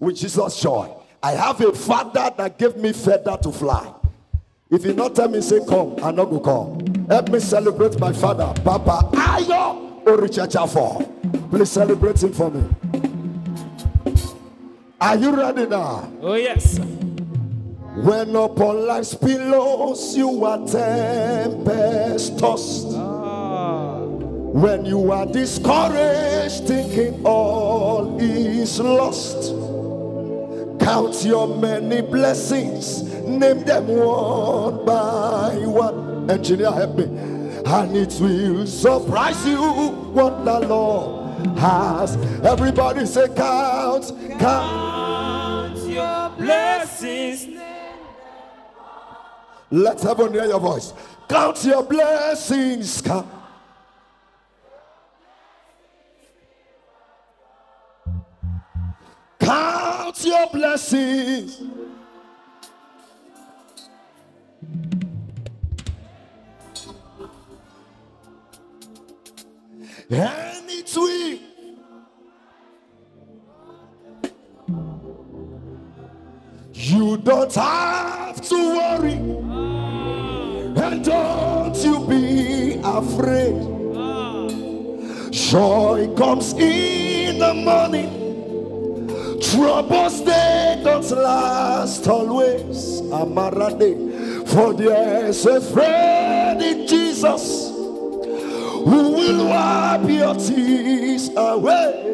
with Jesus' joy. I have a father that gave me feather to fly. If you not tell me, say, come, I not go come. Help me celebrate my father, Papa Ayo Oritsejafor. Please celebrate him for me. Are you ready now? Oh, yes. When upon life's pillows you are tempest tossed. Ah. When you are discouraged, thinking all is lost. Count your many blessings, name them one by one. Engineer, help me. And it will surprise you what the Lord has. Everybody say, Count, count. Count your blessings. Let everyone hear your voice. Count your blessings. Count. Count your blessings. And it will. You don't have to worry. And don't you be afraid. Joy comes in the morning. Troubles they don't last always. Amarade. For there's a friend in Jesus who will wipe your tears away.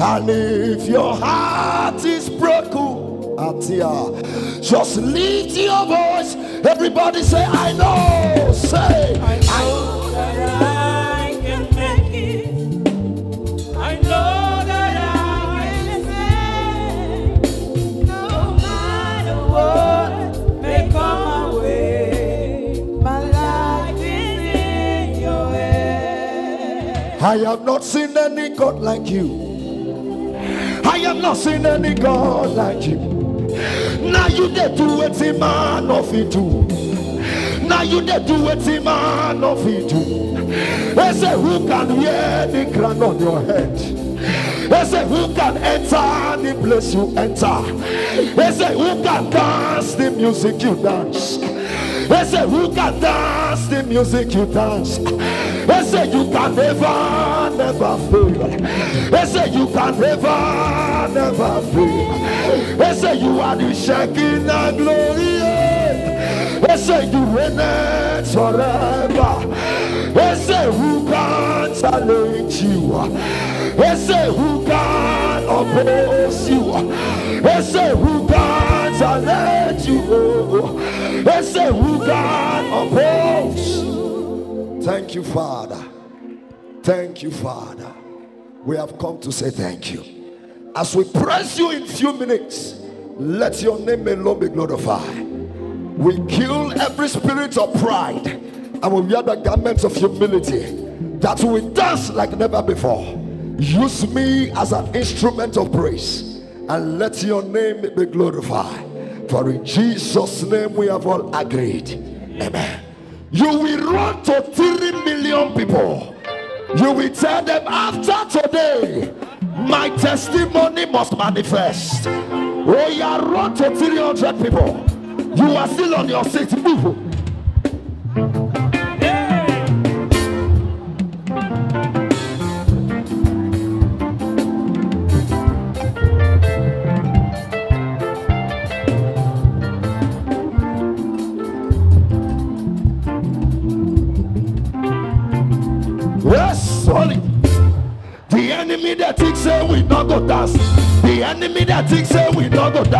And if your heart is broken, Atia, just lift your voice. Everybody say, I know. Say, I know I I have not seen any God like you. I have not seen any God like you. Now you did do a man of it do. Now you did do a man of it do. They say, Who can wear the crown on your head? They say, Who can enter the place you enter? They say, Who can dance the music you dance? They say, Who can dance the music you dance? They say, You can never, never fail. They say, You can never, never fail. They say, You are the shaking and glory. They say, You reign it forever. They say, Who can challenge you? They say, Who can oppose you? They say, Who can challenge you? They say, Who can oppose? Thank you, Father. Thank you, Father. We have come to say thank you. As we praise you in few minutes, let your name alone be glorified. We kill every spirit of pride and we wear the garments of humility that we dance like never before. Use me as an instrument of praise and let your name be glorified. For in Jesus' name we have all agreed. Amen. You will run to 3 million people. You will tell them after today, my testimony must manifest. Oh, you are run to 300 people. You are still on your seat. Move.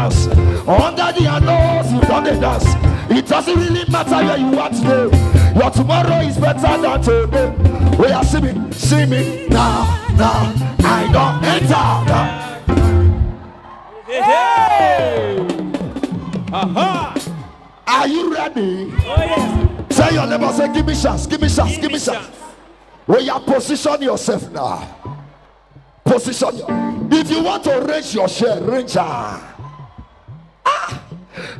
Dance. Under the nose you don't dey dance. It doesn't really matter where you are today. Your tomorrow is better than today. Where you see me, see me now, now. I don't enter. Now. Hey! Aha! Are you ready? Oh, yes. Tell your neighbor, say, give me chance, give me chance, give me chance. Where you position yourself now. Position. If you want to raise your share. Ah!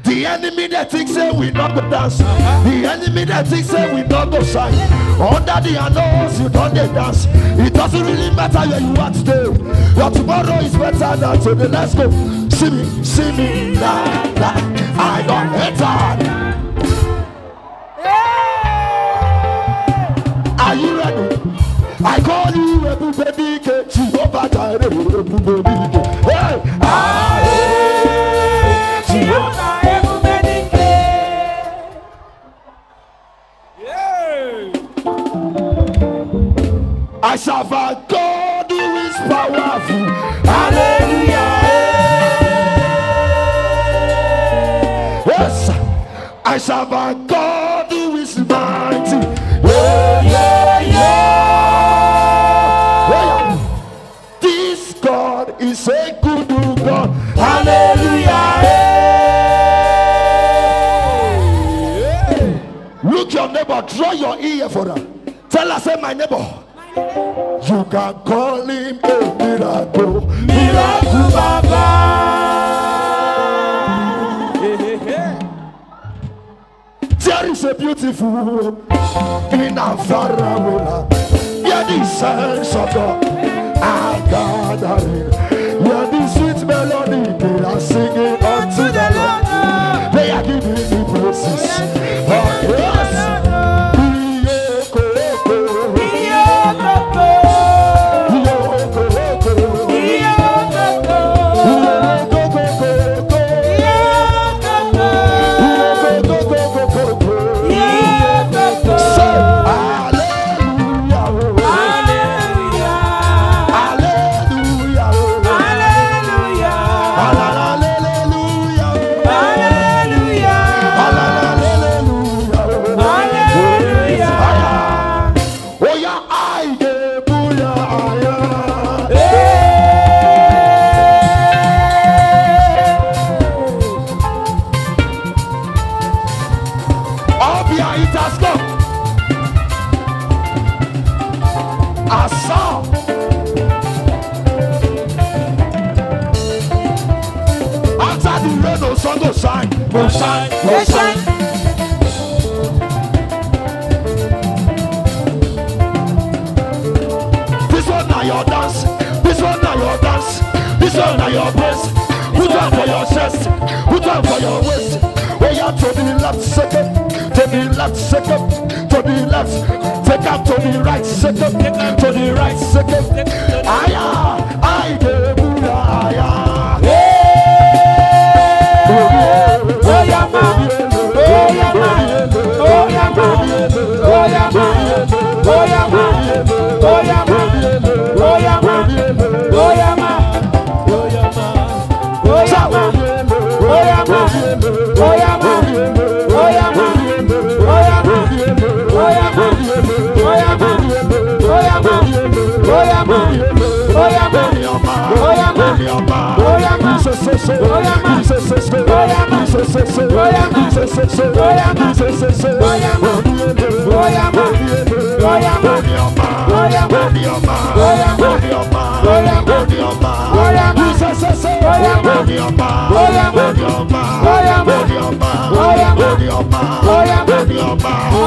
The enemy that thinks say we not go dance. The enemy that thinks say we not go shine. Under the nose, you don't dey dance. It doesn't really matter where you are today. Your tomorrow is better than today. Let's go. See me, see me, la la. I don't enter. Are you ready? I call you everybody, get you over there, everybody. I serve a God who is mighty. Yeah, yeah, yeah. Yeah. This God is a good God. Hallelujah. Look your neighbor, draw your ear for her. Tell her, say, my neighbor. You can call him a miracle is a beautiful in a land. Hear the sense of God are gathering. Hear the sweet melody they are singing No sun go shine, go shine, go shine. This one na your dance, this one na your dance, this one na your breast. Put one for your chest, put one for your waist. Oh yeah, to the left second, to the left second, to the left. Take up to the right second, to the right second. Aya, I dey booyah, aya. Oyama, Oyama, Oyama, Oyama, Oyama, Oyama, Oyama, Oyama, Oyama. Oyama, Oyama, Oyama, Oyama, Oyama.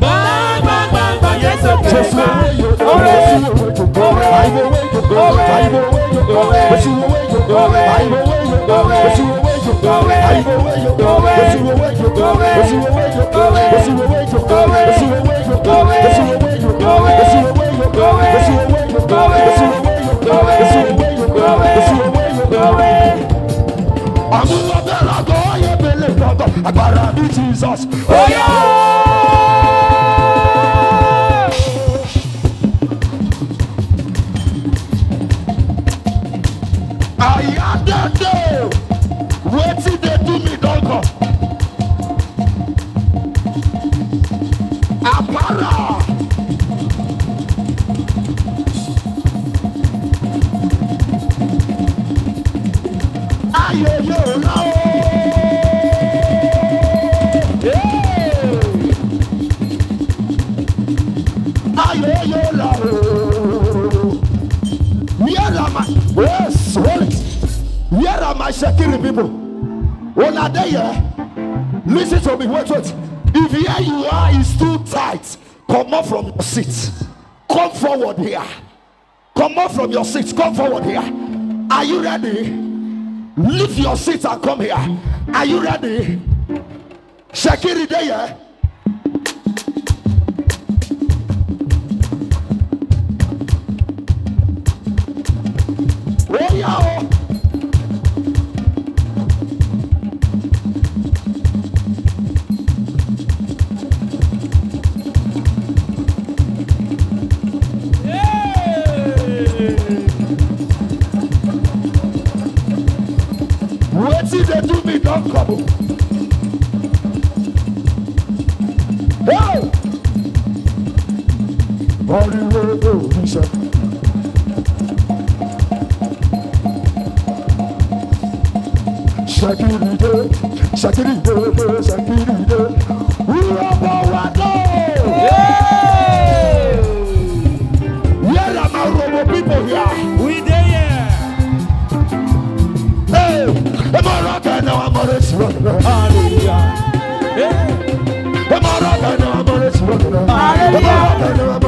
Gbangbangba Jésù Kristo. Ore ore ore ore ore ore ore agbára ní Jesus. Oya! Oh, yeah. Yes, hold it. Where are my Shekiri people? When are they here? Listen to me, wait, wait. If here you are is too tight, come up from your seat. Come forward here. Come up from your seat. Come forward here. Are you ready? Leave your seat and come here. Are you ready? Shekiri they ṣàkìrì dé ṣàkìrì dé dé ṣàkìrì dé wúlò bọ̀ wá dé. Where are my robo people here? We dey here. Hey, emo rọ̀bẹ̀ ni wọ́n mọ̀ lẹ́sí rọ̀bẹ̀. Hallelujah. Emo rọ̀bẹ̀ ni wọ́n mọ̀ lẹ́sí rọ̀bẹ̀. Hallelujah.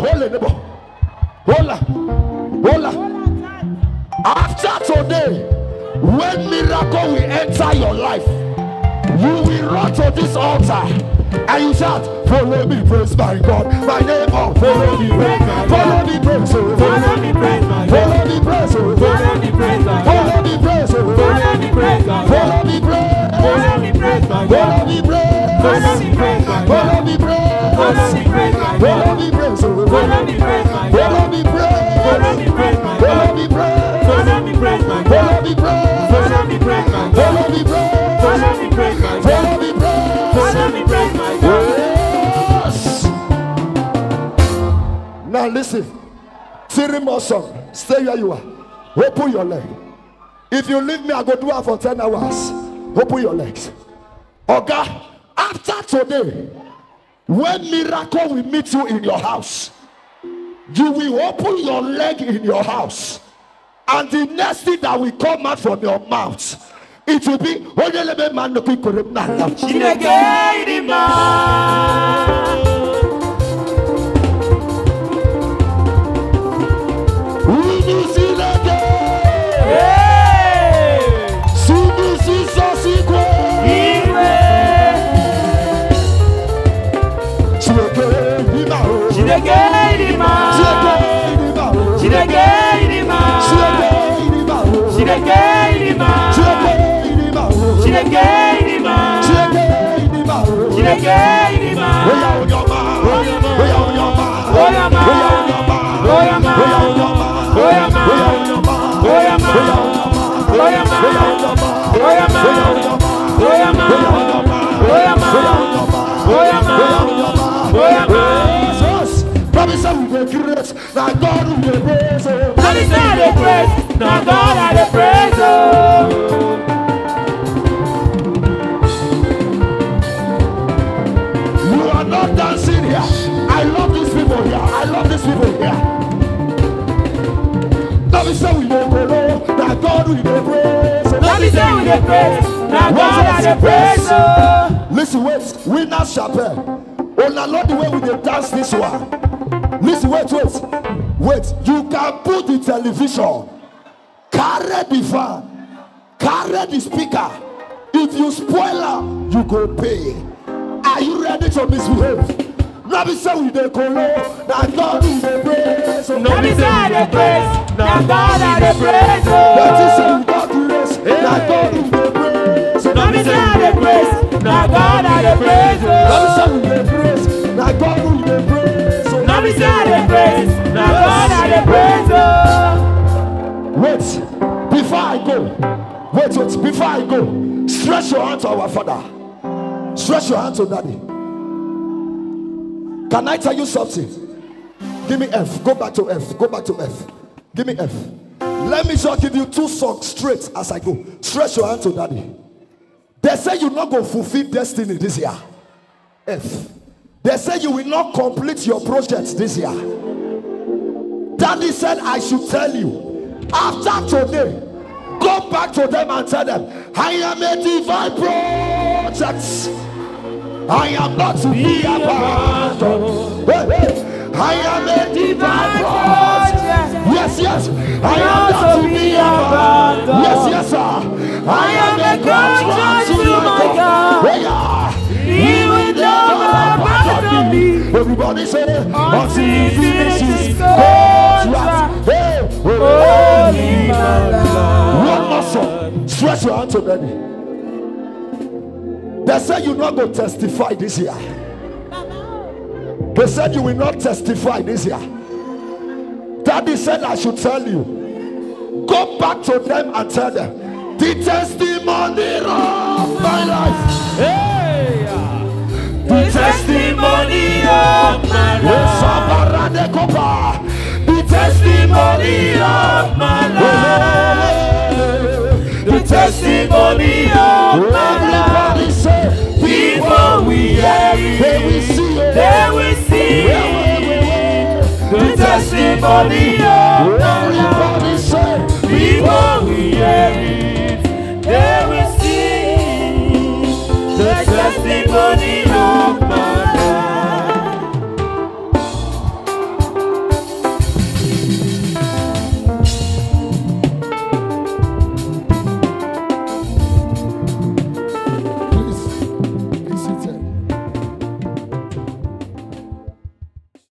The neighbor, hold the neighbor. Hold her. Hold her. After today, when miracle will enter your life, you will run to this altar and you shout, Follow me, praise my God. My neighbor, follow me, praise my Follow me, praise oh. Follow me, praise my God. Follow me, praise oh. Follow me, praise my God. Follow me, praise Now listen. More song. Stay where you are. Open your leg. If you leave me, I go do it for 10 hours. Open your legs. Okay? After today, when miracle will meet you in your house, you will open your leg in your house. And the next thing that will come out from your mouth, it will be "Onyelebe man no quick Chineke ịdịmma onye ọma onye ọma onye ọma onye ọma onye ọma onye ọma onye ọma onye ọma onye ọma onye ọma we will praise. Let me say we the praise. Now God I praise. oh. Listen, wait. Winner Chapel. Oh, now not the way we dey dance this one. Listen, wait, wait. Wait. You can put the television, carry the fan, carry the speaker. If you spoil am, you go pay. Are you ready to misbehave? No be say we dey kolo, na God we dey praise. Now me say I the praise. Now God I the praise. Is oh. say we God do this, na God we dey praise. Now me say I the praise. Now God I the praise. Me oh. say we dey praise, na God we dey praise. Now me say I the praise. Now God I the praise. Wait, before I go, wait, wait, before I go, stretch your hand to our father. Stretch your hand to daddy. Can I tell you something? Give me F. Go back to F. Go back to F. Give me F. Let me just give you two songs straight as I go. Stretch your hand to daddy. They say you're not going to fulfill destiny this year. F. They say you will not complete your project this year. Daddy said, I should tell you, after today, go back to them and tell them, I am a divine project. I am not to be abandoned. I am a divine project. Yes, yes. I am not to be abandoned. Yes, yes, sir. I am a contract to my God. Hey, yeah. He will never abandon me. Everybody say it. Until he finishes his contract. Hey, Oh, my. One more song. Stretch your hand to daddy. They said you not going to testify this year. They said you will not testify this year. Daddy said I should tell you. Go back to them and tell them the testimony of my life. Hey, the testimony of my life. Sabara de Copa. The Testimony of my life. Testimony of my life. People we hear They will see it. they will see the testimony of my life.